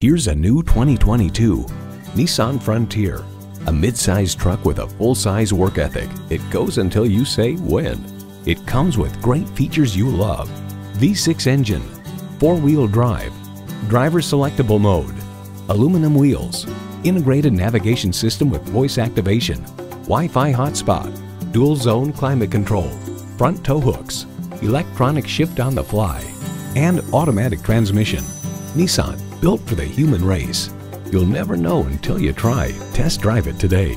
Here's a new 2022 Nissan Frontier. A mid-size truck with a full-size work ethic. It goes until you say when. It comes with great features you love. V6 engine, four-wheel drive, driver selectable mode, aluminum wheels, integrated navigation system with voice activation, Wi-Fi hotspot, dual zone climate control, front tow hooks, electronic shift on the fly, and automatic transmission. Nissan, built for the human race. You'll never know until you try. Test drive it today.